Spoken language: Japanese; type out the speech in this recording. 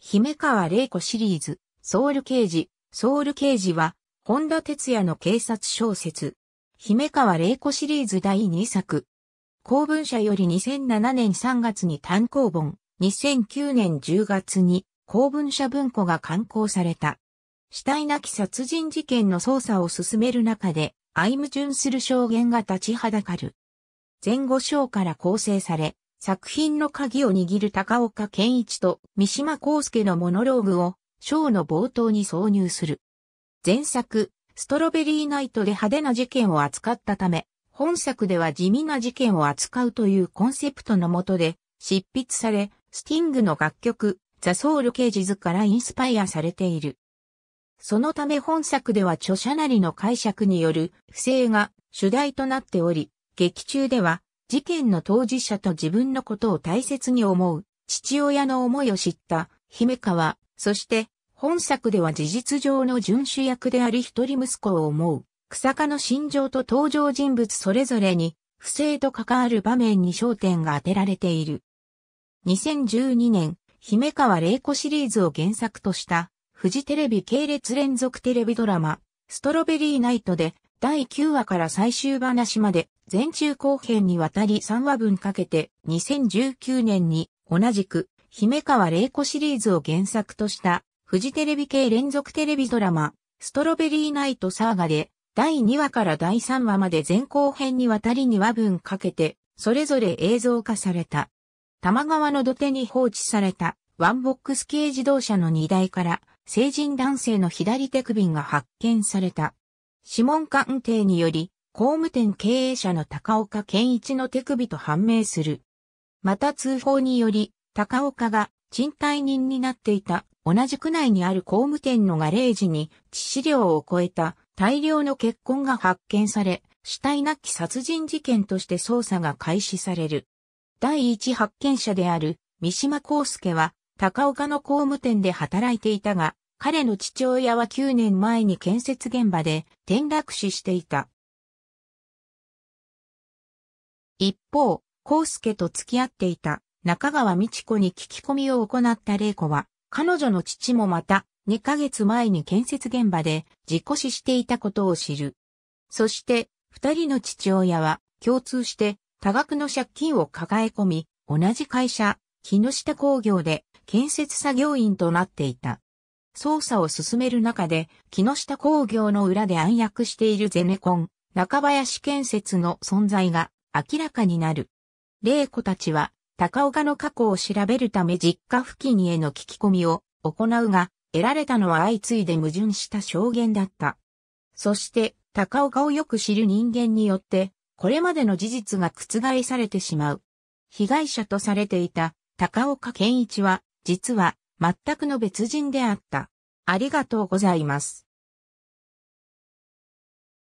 姫川玲子シリーズ、ソウル刑事、ソウル刑事は、本田哲也の警察小説、姫川玲子シリーズ第2作。公文社より2007年3月に単行本、2009年10月に公文社文庫が刊行された。死体なき殺人事件の捜査を進める中で、相矛盾する証言が立ちはだかる。前後章から構成され、作品の鍵を握る高岡健一と三島康介のモノローグを章の冒頭に挿入する。前作、ストロベリーナイトで派手な事件を扱ったため、本作では地味な事件を扱うというコンセプトのもとで執筆され、スティングの楽曲、ザ・ソウル・ケージズからインスパイアされている。そのため本作では著者なりの解釈による不正が主題となっており、劇中では事件の当事者と自分のことを大切に思う、父親の思いを知った、姫川、そして、本作では事実上の遵守役であり一人息子を思う、草加の心情と登場人物それぞれに、不正と関わる場面に焦点が当てられている。2012年、姫川玲子シリーズを原作とした、フジテレビ系列連続テレビドラマ、ストロベリーナイトで、第9話から最終話まで前中後編にわたり3話分かけて2019年に同じく姫川玲子シリーズを原作としたフジテレビ系連続テレビドラマストロベリーナイトサーガで第2話から第3話まで前後編にわたり2話分かけてそれぞれ映像化された。多摩川の土手に放置されたワンボックス系自動車の荷台から成人男性の左手首が発見された。指紋鑑定により、工務店経営者の高岡健一の手首と判明する。また通報により、高岡が賃貸人になっていた同じ区内にある工務店のガレージに致死量を超えた大量の血痕が発見され、死体なき殺人事件として捜査が開始される。第一発見者である三島康介は高岡の工務店で働いていたが、彼の父親は9年前に建設現場で転落死していた。一方、康介と付き合っていた中川美智子に聞き込みを行った玲子は、彼女の父もまた2ヶ月前に建設現場で事故死していたことを知る。そして、二人の父親は共通して多額の借金を抱え込み、同じ会社、木下工業で建設作業員となっていた。捜査を進める中で、木下工業の裏で暗躍しているゼネコン、中林建設の存在が明らかになる。玲子たちは、高岡の過去を調べるため実家付近への聞き込みを行うが、得られたのは相次いで矛盾した証言だった。そして、高岡をよく知る人間によって、これまでの事実が覆されてしまう。被害者とされていた高岡健一は、実は全くの別人であった。ありがとうございます。